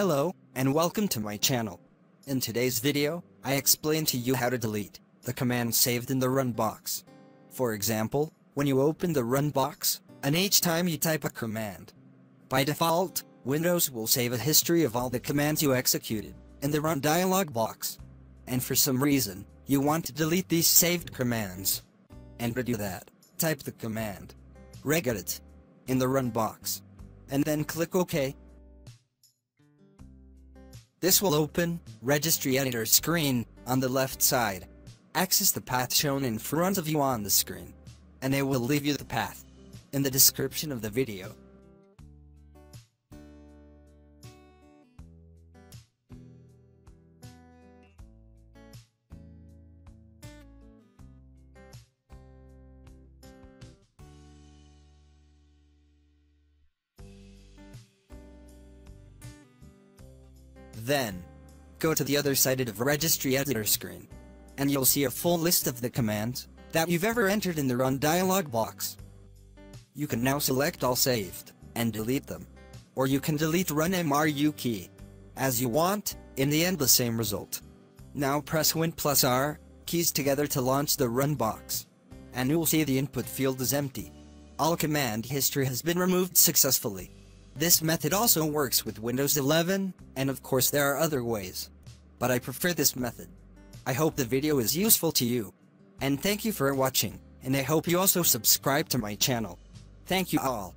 Hello, and welcome to my channel. In today's video, I explain to you how to delete the command saved in the run box. For example, when you open the run box, and each time you type a command. By default, Windows will save a history of all the commands you executed in the run dialog box. And for some reason, you want to delete these saved commands. And to do that, type the command regedit in the run box. And then click OK. This will open Registry Editor screen on the left side. Access the path shown in front of you on the screen. And it will leave you the path in the description of the video. Then, go to the other side of Registry Editor screen, and you'll see a full list of the commands that you've ever entered in the Run dialog box. You can now select all saved, and delete them. Or you can delete Run MRU key. As you want, in the end the same result. Now press Win plus R, keys together to launch the Run box. And you'll see the input field is empty. All command history has been removed successfully. This method also works with Windows 11, and of course there are other ways. But I prefer this method. I hope the video is useful to you. And thank you for watching, and I hope you also subscribe to my channel. Thank you all.